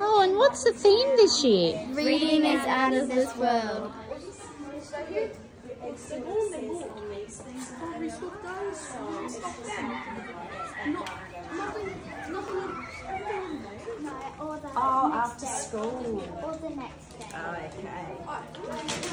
Oh, and what's the theme this year? Reading is out of this world. Oh, after school. Or the next day. Oh, okay.